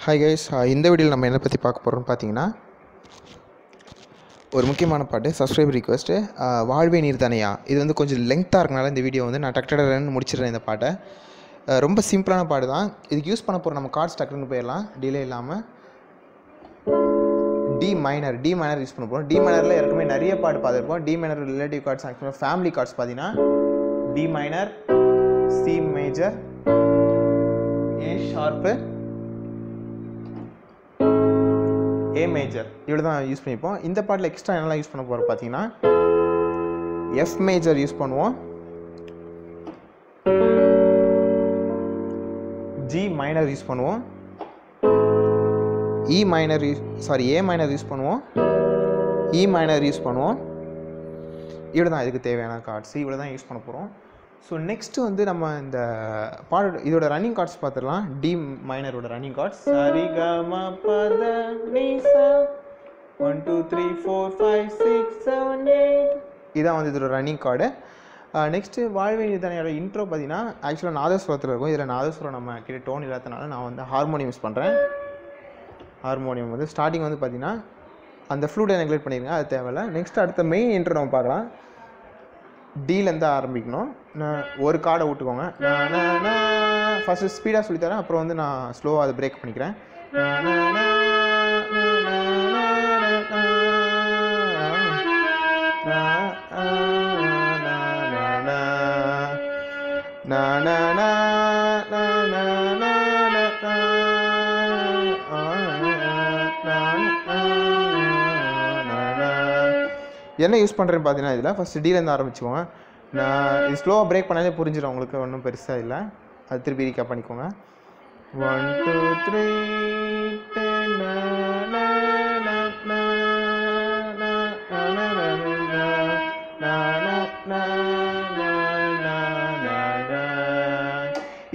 Hi guys இந்த வீடியோவில் நம்ம என்ன பற்றி பார்க்க போகிறோம்னு பார்த்தீங்கன்னா ஒரு முக்கியமான பாட்டு சப்ஸ்கிரைப் ரிக்வஸ்ட்டு வாழ்வே நீர் தானையா? இது வந்து கொஞ்சம் லெங்க்த்தாக இருக்கனால இந்த வீடியோ வந்து நான் டக்டடன்னு முடிச்சிடுறேன் இந்த பாட்டை ரொம்ப சிம்பிளான பாட்டு தான் இதுக்கு யூஸ் பண்ண போகிற நம்ம கார்ட்ஸ் டக்குன்னு போயிடலாம் டிலே இல்லாமல் D minor D minor use பண்ண போகிறோம் டி மைனரில் ஏற்கனவே நிறைய பாட்டு பார்த்துருப்போம் டி மைனர் ரிலேட்டிவ் கார்ட்ஸ் ஆக்சுவலாக ஃபேமிலி கார்ட்ஸ் பார்த்தீங்கன்னா D minor C major A sharp A major இவ்வளோ தான் யூஸ் பண்ணிப்போம் இந்த பாட்டில் எக்ஸ்ட்ரா என்னெல்லாம் யூஸ் பண்ண போகிறோம் பார்த்தீங்கன்னா எஃப் மேஜர் யூஸ் பண்ணுவோம். ஜி மைனர் யூஸ் பண்ணுவோம். E minor use sorry A minor use பண்ணுவோம். இ மைனர் யூஸ் பண்ணுவோம். இவ்வளோ தான் இதுக்கு தேவையான கார்ட்ஸ் இவ்வளோ தான் யூஸ் பண்ண போகிறோம் ஸோ நெக்ஸ்ட்டு வந்து நம்ம இந்த பாட இதோட ரன்னிங் கார்ட்ஸ் பார்த்துடலாம் டி மைனரோட ரன்னிங் கார்ட்ஸ் சரி க பத நீ one two three four five six seven eight இதான் வந்து இதோட ரன்னிங் கார்டு நெக்ஸ்ட்டு வாழ்வே நிதானையோட இன்ட்ரோ பார்த்தீங்கன்னா ஆக்சுவலாக நாதஸ்வரத்தில் இருக்கும். இதில் நாதஸ்வரம் நம்ம கிட்ட டோன் இல்லாதனால நான் வந்து ஹார்மோனியம் யூஸ் பண்ணுறேன் ஹார்மோனியம் வந்து ஸ்டார்டிங் வந்து பார்த்தீங்கன்னா அந்த ஃப்ளூட்டை நெக்லெக்ட் பண்ணிடுங்க அது தேவையில்ல. நெக்ஸ்ட் அடுத்த மெயின் இன்ட்ரோ நம்ம பார்க்கலாம். டீலேருந்து ஆரம்பிக்கணும் நான் ஒரு கார்டை விட்டுக்கோங்க நான் ஃபஸ்ட்டு ஸ்பீடாக சொல்லித்தரேன் அப்புறம் வந்து நான் ஸ்லோவாக அதை பிரேக் பண்ணிக்கிறேன் நான் என்ன யூஸ் பண்ணுறேன்னு பார்த்தீங்கன்னா இதில் ஃபஸ்ட்டு டீலேருந்து ஆரம்பிச்சுக்கோங்க நான் இது ஸ்லோவாக பிரேக் பண்ணாலே புரிஞ்சிடும் உங்களுக்கு ஒன்றும் பெருசாக இல்லை அது திருப்பி ரீகேப் பண்ணிக்கோங்க ஒன் டூ த்ரீ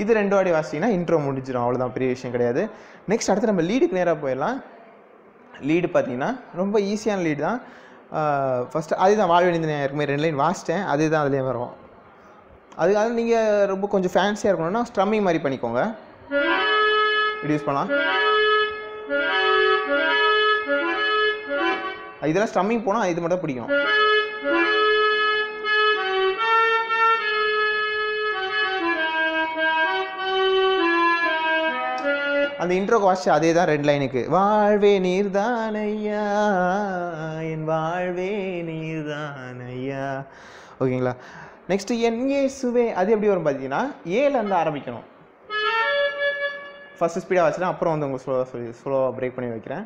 இது ரெண்டு வாடி வாசிங்கன்னா இன்ட்ரோ முடிஞ்சிடும் அவ்வளோதான் பெரிய விஷயம் கிடையாது நெக்ஸ்ட் அடுத்து நம்ம லீடுக்கு நேராக போயிடலாம் லீடு பார்த்தீங்கன்னா ரொம்ப ஈஸியான லீடு தான் ஃபஸ்ட்டு அதுதான் வாழ் வேண்டியது இருக்குமே ரெண்டு லைன் வாசிட்டேன் அதுதான் அதுலேயே வரும். அது அது நீங்கள் ரொம்ப கொஞ்சம் ஃபேன்சியாக இருக்கணும்னா ஸ்ட்ரம்மிங் மாதிரி பண்ணிக்கோங்க. இப்படி யூஸ் பண்ணலாம். இதெல்லாம் ஸ்ட்ரம்மிங் போனால் இது மட்டும் பிடிக்கும். அந்த இன்ட்ரோ வாஷ் அதே தான் ரெண்டு லைனுக்கு வாழ்வே நீர்தானையா என் வாழ்வே நீர்தானையா. ஓகேங்களா நெக்ஸ்ட்டு என் இயேசுவே அது எப்படி வரும் பார்த்தீங்கன்னா ஏலேருந்து ஆரம்பிக்கணும். ஃபஸ்ட்டு ஸ்பீடாக வச்சுனா அப்புறம் வந்து உங்கள் ஸ்லோவாக சொல்லி ஸ்லோவாக பிரேக் பண்ணி வைக்கிறேன்.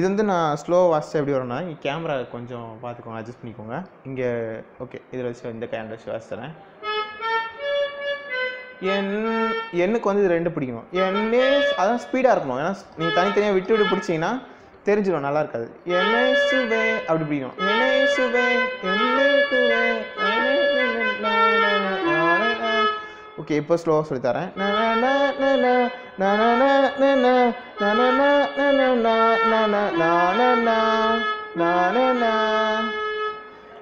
இது வந்து நான் ஸ்லோ வாசிச்சா எப்படி வரும்னா இங்கே கேமரா கொஞ்சம் பார்த்துக்கோங்க அட்ஜஸ்ட் பண்ணிக்கோங்க. இங்கே ஓகே இதில் வச்சு இந்த கேமரா வச்சு வாசித்தரேன் என் எண்ணுக்கு வந்து இது ரெண்டு பிடிக்கணும். என்னே அதான் ஸ்பீடாக இருக்கணும். ஏன்னா நீங்கள் தனித்தனியாக விட்டு விட்டு பிடிச்சிங்கன்னா தெரிஞ்சிடும் நல்லா இருக்காது. என்னே சுவே அப்படி பிடிக்கணும். என்னே சுவே என்னை ஓகே இப்போ ஸ்லோவாக சொல்லித்தரேன்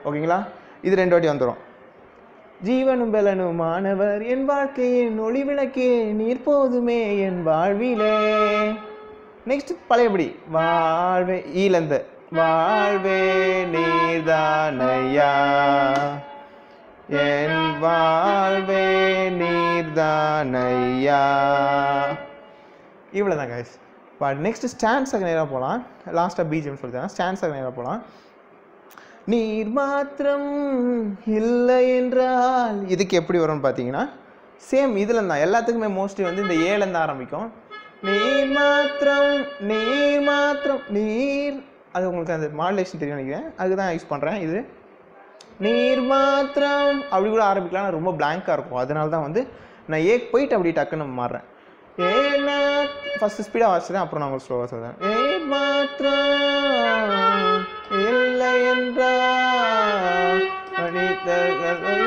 ஓகேங்களா இது ரெண்டு வாட்டி வந்துடும் ஜீவனும் பலனும் மாணவர் என் வாழ்க்கையின் ஒளி விளக்கே நீர் போதுமே என் வாழ்விலே நெக்ஸ்ட் பழையபடி வாழ்வே ஈலந்து வாழ்வே நீர்தானையா என் வாழ்வே நீர்தானையா. இவ்வளோதான் கைஸ் பட் நெக்ஸ்ட் ஸ்டான்ஸுக்கு நேராக போகலாம் லாஸ்ட்டாக பிஜிஎம் சொல்லித்தரேன் ஸ்டான்ஸுக்கு நேராக போகலாம் நீர் மாத்திரம் இல்லை என்றால் இதுக்கு எப்படி வரும்னு பார்த்தீங்கன்னா சேம் இதில் தான். எல்லாத்துக்குமே மோஸ்ட்லி வந்து இந்த ஏலேருந்து ஆரம்பிக்கும். நீர் மாத்திரம் நீர் மாத்திரம் நீர். அது உங்களுக்கு அந்த மாடுலேஷன் தெரியும் நினைக்கிறேன். அதுக்கு தான் யூஸ் பண்ணுறேன் இது நீர் மாத்திரம் அப்படி கூட ஆரம்பிக்கலாம். ரொம்ப பிளாங்காக இருக்கும். அதனால தான் வந்து நான் ஏக் போயிட்டு அப்படி டக்குன்னு மாறுறேன். ஏன்னா ஃபஸ்ட்டு ஸ்பீடாக வாசிக்கிறேன் அப்புறம் நான் உங்களுக்கு ஸ்லோவாக சொல்கிறேன் ஏ மாத்திரம் இல்லை என்றால் மனிதர்கள்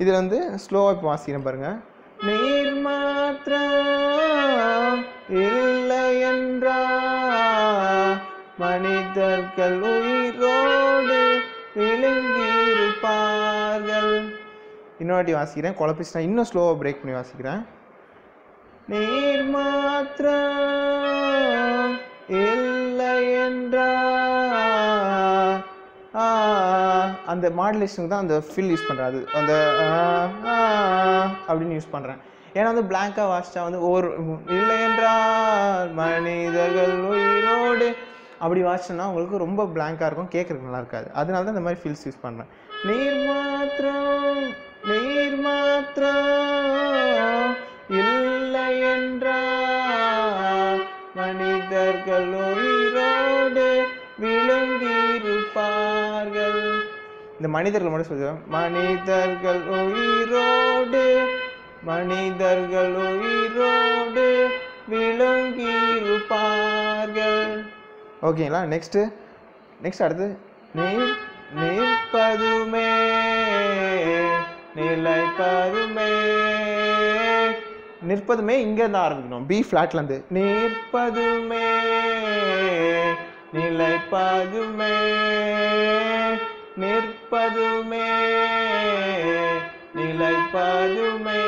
இதில் வந்து ஸ்லோவாக இப்போ வாசிக்கிறேன் பாருங்கள் நீர் மாத்திரம் இல்லை என்றா மனிதர்கள் உயிரோடு விழுங்கியிருப்பார்கள். இன்னொரு வாசிக்கிறேன். குழப்பிச்சுனா இன்னும் ஸ்லோவாக பிரேக் பண்ணி வாசிக்கிறேன். நீர் மாத்திரம் இல்லை என்றா ஆ, அந்த மாடுலேஷனுக்கு தான் அந்த ஃபில் யூஸ் பண்ணுறேன் அது அந்த அப்படின்னு யூஸ் பண்ணுறேன் ஏன்னா வந்து பிளாங்காக வாசிச்சா வந்து ஒரு இல்லை என்றால் மனிதர்கள் உயிரோடு அப்படி வாசிச்சோன்னா உங்களுக்கு ரொம்ப பிளாங்காக இருக்கும். கேட்குறதுக்கு நல்லா இருக்காது. அதனால தான் இந்த மாதிரி ஃபில்ஸ் யூஸ் பண்ணுறேன் நீர் மாத்திரம் நீர் மாத்திரம் இல்லை என்றால் மனிதர்கள் உயிரோடு விளங்கியிருப்பார்கள் இந்த மனிதர்கள் மட்டும் சொல்லுவோம் மனிதர்கள் உயிரோடு மனிதர்கள் உயிரோடு விளங்கியிருப்பார்கள். ஓகேங்களா? நெக்ஸ்ட்டு நெக்ஸ்ட் அடுத்து. நீர் நிற்பதுமே நிலைப்பதுமே. நிற்பதுமே இங்கேருந்து ஆரம்பிக்கணும். பி ஃப்ளாட்லேருந்து நிற்பதுமே நிலைப்பதுமே. நிற்பதுமே நிலைப்பதுமே.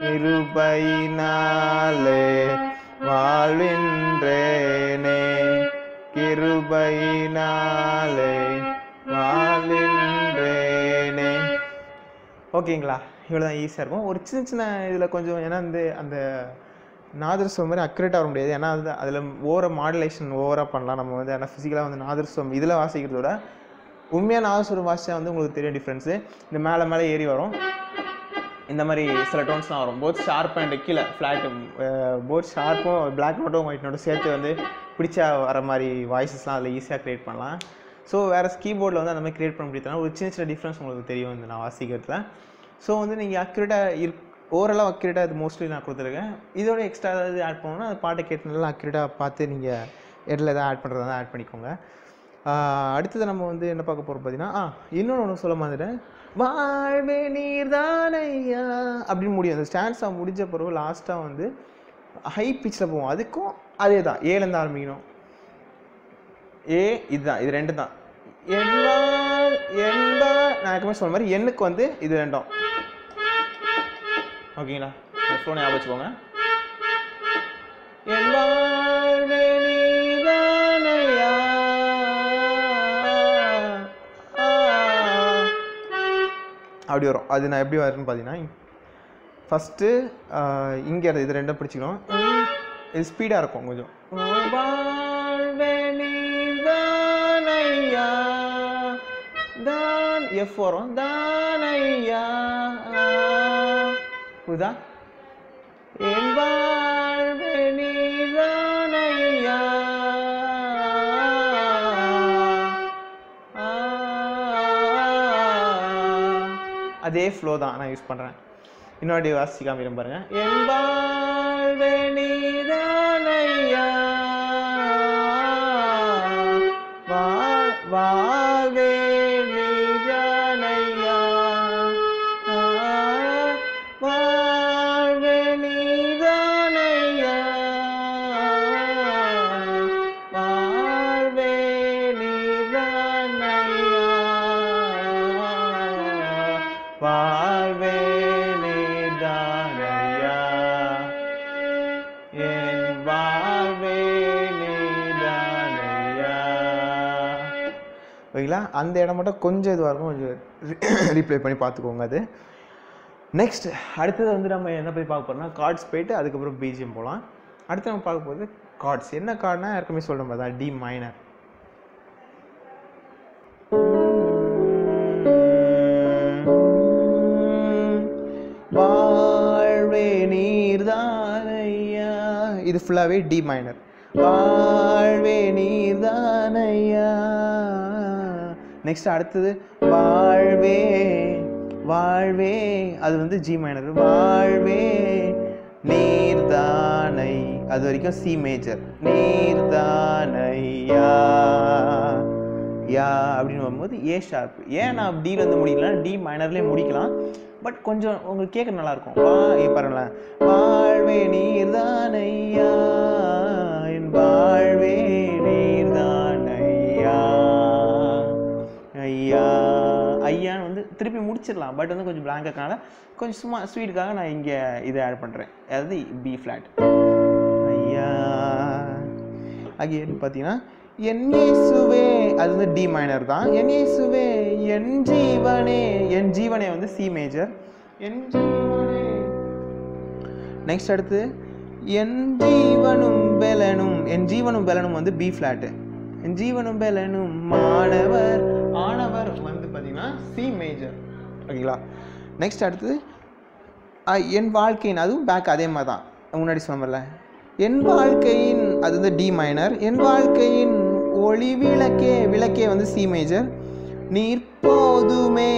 கிருபையினாலே வாழ்கின்றேனே கிருபையினாலே வாழ்கின்றேனே. ஓகேங்களா? இவ்வளோ தான் ஈஸியாக இருக்கும். ஒரு சின்ன சின்ன இதில் கொஞ்சம் ஏன்னா வந்து அந்த நாதர் சோம் மாதிரி அக்யூரேட்டாக வர முடியாது. ஏன்னா அது அதில் ஓவர மாடுலேஷன் ஓவராக பண்ணலாம். நம்ம வந்து ஏன்னா ஃபிசிக்கலாக வந்து நாதர் சோம் இதில் வாசிக்கிறத விட உண்மையாக நாதஸ்வரம் வாசித்தா வந்து உங்களுக்கு தெரியும் டிஃப்ரென்ஸு இந்த மேலே மேலே ஏறி வரும். இந்த மாதிரி சில டோன்ஸ்லாம் வரும். போத் ஷார்ப் அண்ட் கீழே. ஃப்ளாட்டு போத் ஷார்ப்பும் பிளாக் நோட்டும் ஒயிட் நோட்டும் சேர்த்து வந்து பிடிச்சா வர மாதிரி வாய்ஸஸ்லாம் அதில் ஈஸியாக க்ரியேட் பண்ணலாம். ஸோ வேறு கீபோர்டில் வந்து அந்த மாதிரி க்ரியேட் பண்ண முடியாதுனா ஒரு சின்ன சின்ன டிஃப்ரென்ஸ் உங்களுக்கு தெரியும் இந்த நான் வாசிக்கிறதுல. ஸோ வந்து நீங்கள் அக்யூரேட்டாக இருக் ஓரளவு அக்யூரேட்டாக இது மோஸ்ட்லி நான் கொடுத்துருக்கேன். இதோட எக்ஸ்ட்ரா ஏதாவது ஆட் பண்ணணும்னா அது பாட்டை கேட்டு நல்லா அக்யூரேட்டாக பார்த்து நீங்கள் இடையில எதாவது ஆட் பண்ணுறதா ஆட் பண்ணிக்கோங்க. அடுத்தது நம்ம வந்து என்ன பார்க்க போகிறோம் பார்த்தீங்கன்னா ஆ இன்னொன்று ஒன்று சொல்ல மாதிரிட்டேன் வாழ்வே நீர்தானையா அப்படின்னு முடியும். அந்த ஸ்டான்ஸாக முடிஞ்ச பிறகு லாஸ்ட்டாக வந்து ஹை பிச்சில் போவோம். அதுக்கும் அதே தான் ஏலேருந்து ஆரம்பிக்கணும். ஏ இதுதான். இது ரெண்டு தான் எல்லா எல்லா நான் எப்பவுமே சொன்ன மாதிரி எண்ணுக்கு வந்து இது ரெண்டும். ஓகேங்களா? ஃபோனை ஞாபகம் வச்சுக்கோங்க. என் வாழ்வே நீதானையா. அப்படி வரும். அது நான் எப்படி வரும்னு பார்த்தீங்கன்னா ஃபஸ்ட்டு இங்கே இது ரெண்டும் பிடிச்சிக்கணும். இது ஸ்பீடாக இருக்கும் கொஞ்சம். தான் எஃப் வரும். தானையா? புரியுதா? என் வாழ்வே நீதானையா? அதே ஃப்ளோ தான் நான் யூஸ் பண்ணுறேன் இன்னொரு வாசி காமிக்கிறேன் பாருங்க. என் வாழ்வே நீதானையா? வா- வாழ்வே அந்த இடம் மட்டும் கொஞ்சம் இதுவாக இருக்கும். கொஞ்சம் ரீப்ளே பண்ணி பார்த்துக்கோங்க அது. நெக்ஸ்ட் அடுத்தது வந்து நம்ம என்ன போய் பார்க்க போகிறோம்னா கார்ட்ஸ் போயிட்டு அதுக்கப்புறம் பிஜிஎம் போகலாம் அடுத்து நம்ம பார்க்க போகிறது கார்ட்ஸ் என்ன கார்டுனா யாருக்குமே சொல்கிற மாதிரி தான். டி மைனர் வாழ்வே நீர்தானையா இது ஃபுல்லாகவே டி மைனர் வாழ்வே நீர்தானையா நெக்ஸ்ட் அடுத்தது வாழ்வே வாழ்வே. அது வந்து ஜி மைனர் வாழ்வே நீர்தானை அது வரைக்கும் சி மேஜர் நீர்தானையா யா அப்படின்னு வரும்போது ஏ ஷார்ப் ஏன் நான் டியில் வந்து முடிக்கலாம் டி மைனர்லேயே முடிக்கலாம். பட் கொஞ்சம் உங்களுக்கு கேட்க நல்லாயிருக்கும். வா ஏ பாருங்களேன் வாழ்வே நீர்தானையா என் வாழ்வே நீர்தானையா ஐயா ஐயா ஐயான்னு வந்து திருப்பி முடிச்சிடலாம். பட் வந்து கொஞ்சம் blank இருக்கனால கொஞ்சம் சும்மா ஸ்வீட்டுக்காக நான் இங்கே இதை ஆட் பண்ணுறேன் அதாவது பி ஃப்ளாட் ஐயா அகைன் பார்த்தீங்கன்னா என் சுவே அது வந்து டி மைனர் தான். என் சுவே என் ஜீவனே என் ஜீவனே வந்து சி மேஜர் என் ஜீவனே. நெக்ஸ்ட் அடுத்து என் ஜீவனும் பெலனும் என் ஜீவனும் பெலனும் வந்து பி ஃப்ளாட்டு என் ஜீவனும் பெலனும் மாணவர் ஆனவர் வந்து பார்த்தீங்கன்னா சி மேஜர் ஓகேங்களா? நெக்ஸ்ட் அடுத்தது என் வாழ்க்கையின் அதுவும் பேக் அதே மாதிரி தான் முன்னாடி சொன்னோம்ல என் வாழ்க்கையின் அது வந்து டி மைனர் என் வாழ்க்கையின் ஒளி விளக்கே விளக்கே வந்து சி மேஜர் நீர்போதுமே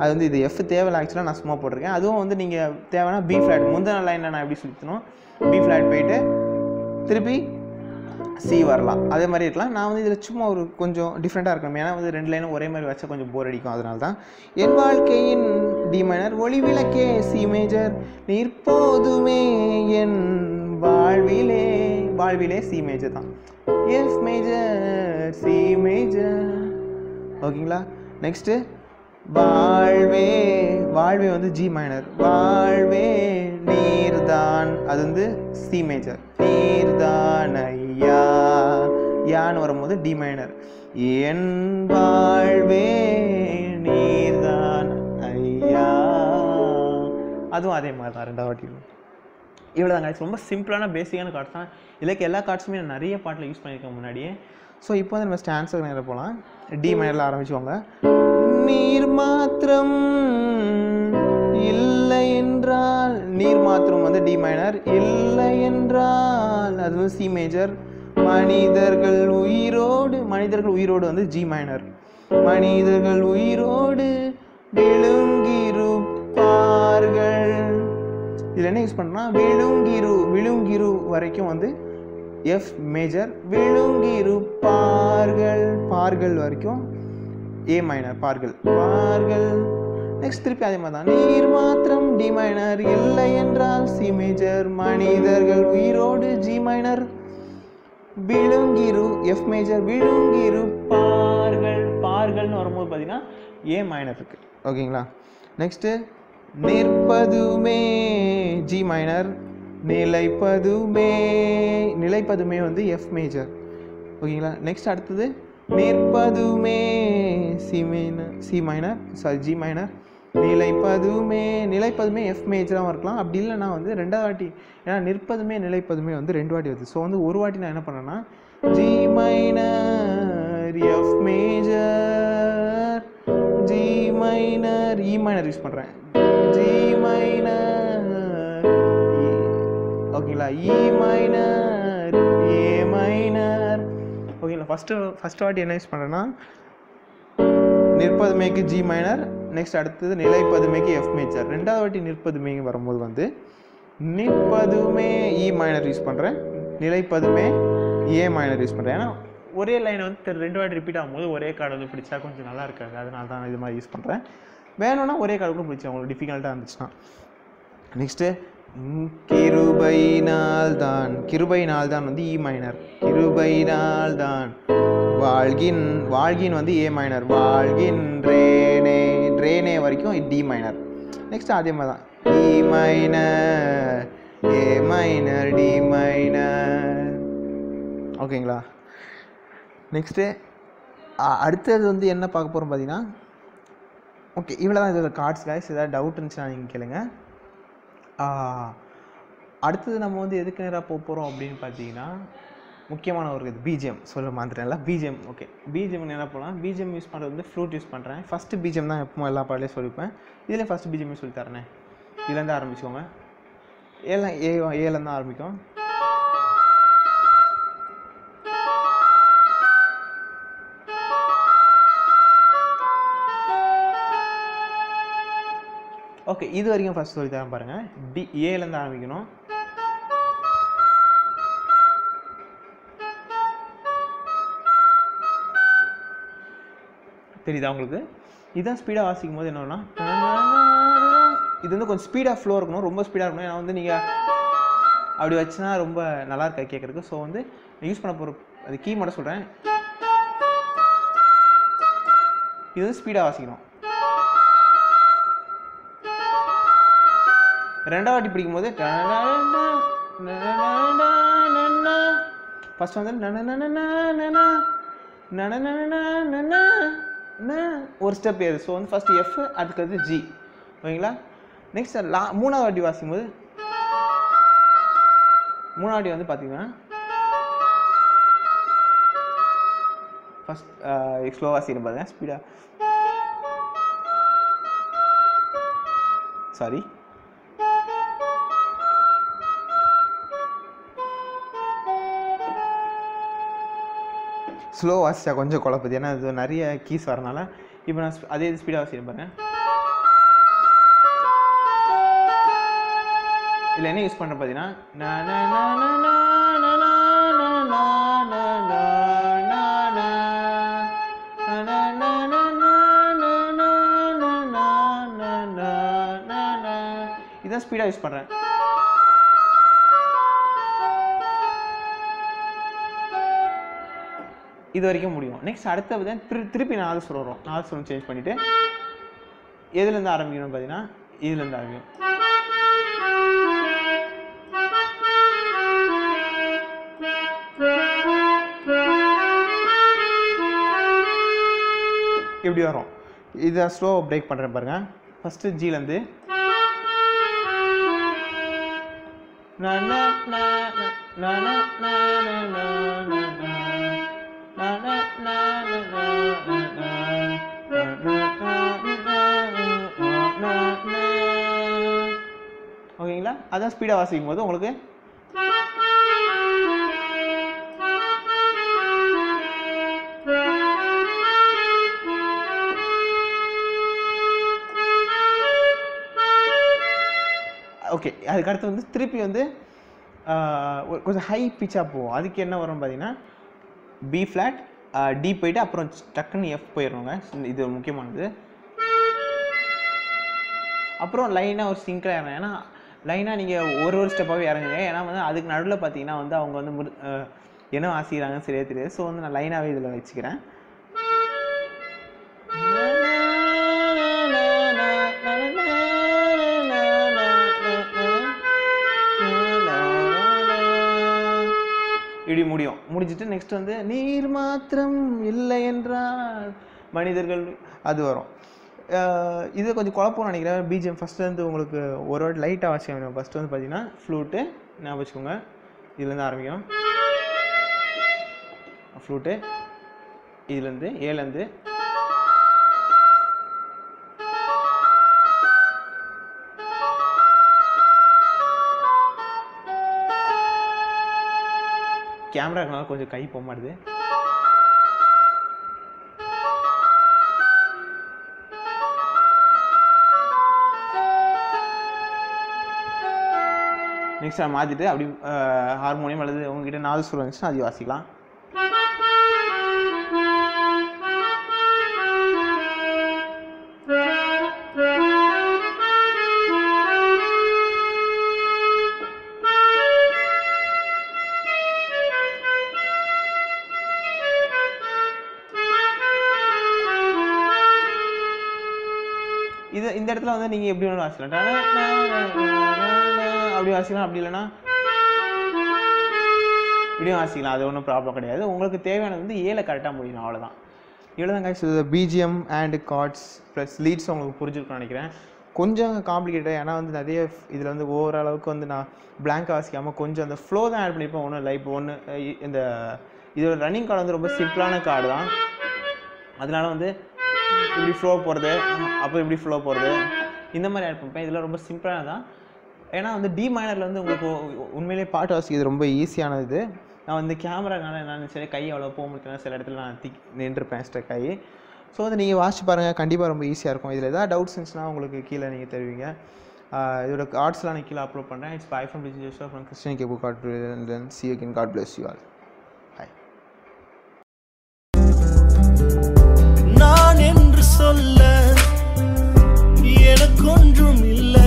அது வந்து இது எஃப் தேவையில்ல ஆக்சுவலாக நான் சும்மா போட்டிருக்கேன். அதுவும் வந்து நீங்கள் தேவைன்னா பி ஃப்ளாட் முந்தின லைனில் நான் எப்படி சுற்றணும் பி ஃப்ளாட் போயிட்டு திருப்பி சி வரலாம். அதே மாதிரி இருக்கலாம். நான் வந்து இதில் சும்மா ஒரு கொஞ்சம் டிஃப்ரெண்ட்டாக இருக்கணும். ஏன்னா வந்து ரெண்டு லைனும் ஒரே மாதிரி வச்சா கொஞ்சம் போர் அடிக்கும். அதனால தான் என் வாழ்க்கையின் டி மைனர் ஒளி விளக்கே சி மேஜர் நிற்போதுமே என் வாழ்விலே. வாழ்விலே சி மேஜர் தான். எஃப் மேஜர் சி மேஜர் ஓகேங்களா? நெக்ஸ்ட்டு வாழ்வே வாழ்வே வந்து ஜி மைனர் வாழ்வே நீர்தான். அது வந்து சி மேஜர் நீர்தான் ஐயா. யான்னு வரும்போது டி மைனர் என் வாழ்வே நீர்தான் ஐயா. அதுவும் அதே மாதிரி தான் ரெண்டாவது வாட்டி இவ்வளோ தான் ரொம்ப சிம்பிளான பேசிக்கான கார்ட்ஸ் தான். இதுக்கு எல்லா கார்ட்ஸுமே நான் நிறைய பாட்டில் யூஸ் பண்ணியிருக்கேன் முன்னாடியே. ஸோ இப்போ வந்து நம்ம ஸ்டான்ஸுக்கு நேரம் போகலாம் டி மைனரில் ஆரம்பிச்சுவாங்க நீர் மாத்திரம் இல்லை என்றால் நீர் மாத்திரம் வந்து டி மைனர் இல்லை என்றால் அது வந்து சி மேஜர் மனிதர்கள் உயிரோடு மனிதர்கள் உயிரோடு வந்து ஜி மைனர் மனிதர்கள் உயிரோடு விழுங்கிருப்பார்கள் இதில் என்ன யூஸ் பண்ணால் விழுங்கிரு விழுங்கிரு வரைக்கும் வந்து எஃப் மேஜர் விழுங்கிருப்பார்கள் பார்கள் வரைக்கும் ஏ மைனர் பார்கள் பார்கள். நெக்ஸ்ட் திருப்பி அதே மாதிரி தான் நீர் மாத்திரம் டி மைனர் இல்லை என்றால் சி மேஜர் மனிதர்கள் உயிரோடு ஜி மைனர் விழுங்கிரு எஃப் மேஜர் விழுங்கிரு பார்கள் பார்கள்னு வரும்போது பார்த்தீங்கன்னா ஏ மைனர் இருக்கு. ஓகேங்களா நெக்ஸ்ட்டு நிற்பதுமே ஜி மைனர் நிலைப்பதுமே நிலைப்பதுமே வந்து எஃப் மேஜர் ஓகேங்களா நெக்ஸ்ட் அடுத்தது நிற்பதுமே C minor C minor sorry G minor நிலைப்பதுமே நிலைப்பதுமே எஃப் மேஜராகவும் இருக்கலாம். அப்படி இல்லைன்னா வந்து ரெண்டாவது வாட்டி ஏன்னா நிற்பதுமே நிலைப்பதுமே வந்து ரெண்டு வாட்டி வருது. ஸோ வந்து ஒரு வாட்டி நான் என்ன பண்ணேன்னா G minor F major G minor E minor use பண்ணுறேன் ஜி மைனர் ஓகேங்களா இ மைனர் ஏ மைனர் ஓகேங்களா ஃபஸ்ட்டு ஃபஸ்ட் வாட்டி என்ன யூஸ் பண்ணுறேன்னா நிற்பதுமேக்கு ஜி மைனர் நெக்ஸ்ட் அடுத்தது நிலைப்பதுமைக்கு எஃப் மேஜர் ரெண்டாவது வாட்டி நிற்பதுமைக்கு வரும்போது வந்து நிற்பதுமே இ e மைனர் யூஸ் பண்ணுறேன் நிலைப்பதுமே ஏ மைனர் யூஸ் பண்ணுறேன் ஏன்னா ஒரே லைனை வந்து ரெண்டு வாட்டி ரிப்பீட் ஆகும்போது ஒரே கார்டு வந்து பிடிச்சா கொஞ்சம் நல்லா இருக்காது. அதனால தான் நான் இது மாதிரி யூஸ் பண்ணுறேன் வேணும்னா ஒரே கார்டு கூட பிடிச்சேன் உங்களுக்கு டிஃபிகல்ட்டாக இருந்துச்சுன்னா. நெக்ஸ்ட்டு கிருபைனால் தான் கிருபைனால் தான் வந்து e இ மைனர் கிருபைனால் தான் வாழ்கின் வாழ்கின் வந்து ஏ மைனர் வாழ்கின்றேனே ட்ரேனே வரைக்கும் டி மைனர் நெக்ஸ்ட் அதே மாதிரி தான் E minor A minor D minor ஓகேங்களா நெக்ஸ்ட்டு அடுத்தது வந்து என்ன பார்க்க போகிறோம் பார்த்தீங்கன்னா ஓகே இவ்வளோ தான் இதோட கார்ட்ஸ் guys. ஏதாவது டவுட் இருந்துச்சுன்னா நீங்கள் கேளுங்க. அடுத்தது நம்ம வந்து எதுக்கு நேராக போக போகிறோம் அப்படின்னு பார்த்தீங்கன்னா முக்கியமான ஒரு இது பிஜிஎம் சொல்ல மாந்துட்டேன்ல பிஜிஎம் ஓகே பிஜிஎம் என்ன போகலாம் பிஜிஎம் யூஸ் பண்ணுறது வந்து ஃப்ளூட் யூஸ் பண்ணுறேன் ஃபஸ்ட்டு பிஜிஎம் தான் எப்பவும் எல்லா பாடலையும் சொல்லிப்பேன். இதில் ஃபஸ்ட்டு பிஜிஎம் சொல்லி தரேன். இதுலேருந்து ஆரம்பிச்சுக்கோங்க. ஏலாம் ஏ ஏலேருந்து தான் ஆரம்பிக்கும். ஓகே இது வரைக்கும் ஃபஸ்ட் சொல்லி தரேன் பாருங்கள் டி ஏலேருந்து ஆரம்பிக்கணும். தெரியுதா உங்களுக்கு இதுதான் ஸ்பீடாக வாசிக்கும் போது என்னன்னா இது வந்து கொஞ்சம் ஸ்பீடாக ஃப்ளோ இருக்கணும் ரொம்ப ஸ்பீடாக இருக்கணும் ஏன்னா வந்து நீங்கள் அப்படி வச்சுனா ரொம்ப நல்லா இருக்கா கேட்குறதுக்கு ஸோ வந்து யூஸ் பண்ண போகிற அது கீ மட்டும் சொல்கிறேன் இது வந்து ஸ்பீடாக வாசிக்கணும் ரெண்டாவது வாட்டி பிடிக்கும்போது ஃபஸ்ட் வந்து ஒரு ஸ்டெப் ஏது ஸோ வந்து ஃபஸ்ட்டு எஃப் அதுக்கு வந்து ஜி ஓகேங்களா? நெக்ஸ்ட் லா மூணாவது வாட்டி வாசிக்கும் போது மூணாவது வாட்டி வந்து பார்த்தீங்கன்னா ஃபஸ்ட் ஸ்லோ வாசிக்கிறேன் பார்த்தீங்கன்னா ஸ்பீடாக சாரி ஸ்லோ வாசித்தா கொஞ்சம் குழப்புது ஏன்னா இது நிறைய கீஸ் வரனால இப்போ நான் அதே அதே ஸ்பீடாக வாசிக்கிறேன் பாருங்க இதில் என்ன யூஸ் பண்ணுறேன் பார்த்தீங்கன்னா இதுதான் ஸ்பீடாக யூஸ் பண்ணுறேன் இது வரைக்கும் முடியும் நெக்ஸ்ட் அடுத்த திரு திருப்பி நாதஸ்வரம் வரும் நாதஸ்வரம் சேஞ்ச் பண்ணிவிட்டு எதுலேருந்து ஆரம்பிக்கணும் பார்த்தீங்கன்னா இதுலேருந்து ஆரம்பிக்கும் இப்படி வரும் இதை ஸ்லோவாக பிரேக் பண்ணுறேன் பாருங்க ஃபஸ்ட்டு ஜிலேருந்து நான் அதான் ஸ்பீடாக வாசிக்கும் போது உங்களுக்கு ஓகே அதுக்கடுத்து வந்து திருப்பி வந்து கொஞ்சம் ஹை பிச்சாக போகும் அதுக்கு என்ன வரும் பார்த்தீங்கன்னா பி ஃப்ளாட் டி போயிட்டு அப்புறம் டக்குன்னு எஃப் போயிடுவாங்க இது ஒரு முக்கியமானது. அப்புறம் லைனாக ஒரு சிங்கில் ஏன்னா லைனாக நீங்கள் ஒரு ஒரு ஸ்டெப்பாகவே இறங்குங்க. ஏன்னா வந்து அதுக்கு நடுவில் பார்த்தீங்கன்னா வந்து அவங்க வந்து முரு என்ன வாசிக்கிறாங்கன்னு சரியாக தெரியாது. ஸோ வந்து நான் லைனாகவே இதில் வச்சுக்கிறேன். இப்படி முடியும். முடிஞ்சிட்டு நெக்ஸ்ட் வந்து நீர் மாத்திரம் இல்லை என்றால் மனிதர்கள் அது வரும். இது கொஞ்சம் குழப்பம்னு நினைக்கிறேன். பிஜிஎம் ஃபஸ்ட்லேருந்து உங்களுக்கு ஒரு வாட்டி லைட்டாக வாசிக்கணும் ஃபஸ்ட்டு வந்து பார்த்தீங்கன்னா ஃப்ளூட்டு ஞாபகம் வச்சுக்கோங்க. இதுலேருந்து ஆரம்பிக்கும் ஃப்ளூட்டு இதுலேருந்து ஏலேருந்து கேமராக்கனால கொஞ்சம் கை போக மாட்டுது நெக்ஸ்ட் அதை மாற்றிட்டு அப்படி ஹார்மோனியம் அல்லது உங்ககிட்ட நாலு சுரம் இருந்துச்சுன்னா அது வாசிக்கலாம். இது இந்த இடத்துல வந்து நீங்கள் எப்படி வேணாலும் வாசிக்கலாம். அப்படி வாசிக்கலாம் அப்படி இல்லைன்னா இப்படியும் வாசிக்கலாம் அது ஒன்றும் ப்ராப்ளம் கிடையாது. உங்களுக்கு தேவையானது வந்து ஏழை கரெக்டாக முடியும் அவ்வளோதான் இவ்வளோ தான் guys BGM and chords plus leads உங்களுக்கு புரிஞ்சிருக்கும்னு நினைக்கிறேன். கொஞ்சம் காம்ப்ளிகேட்டட் ஏன்னா வந்து நிறைய இதில் வந்து ஓவரளவுக்கு வந்து நான் பிளாங்க் வாசிக்காமல் கொஞ்சம் அந்த ஃப்ளோ தான் ஆட் பண்ணியிருப்பேன். ஒன்றும் இல்லை இப்போ ஒன்று இந்த இதோட ரன்னிங் கார்டு வந்து ரொம்ப சிம்பிளான கார்டு தான். அதனால வந்து இப்படி ஃப்ளோ போகிறது அப்போ இப்படி ஃப்ளோ போகிறது இந்த மாதிரி ஆட் பண்ணிப்பேன். இதெல்லாம் ரொம்ப சிம்பிளானது தான் ஏன்னா வந்து டி மைனரில் வந்து உங்களுக்கு உண்மையிலேயே பாட்டு வாசிக்கிறது ரொம்ப ஈஸியானது நான் வந்து கேமரானால நான் சரி கை அவ்வளோ போக முடியல சில இடத்துல நான் தி நின்றுப்பேன் ஸ்ட்ரக் ஆகி ஸோ வந்து நீங்கள் வாசிச்சு பாருங்கள் கண்டிப்பாக ரொம்ப ஈஸியாக இருக்கும். இதில் எதாவது டவுட்ஸ் இருந்துச்சுன்னா உங்களுக்கு கீழே நீங்கள் தருவீங்க. இதோட கார்ட்ஸ்லாம் நான் கீழே அப்லோட் பண்ணுறேன் இட்ஸ் பை ஃப்ரம் டிஜிஸ் from Christine cab God then see you can God bless you all hi நான் என்று சொல்ல எனக்கு ஒன்றும் இல்லை.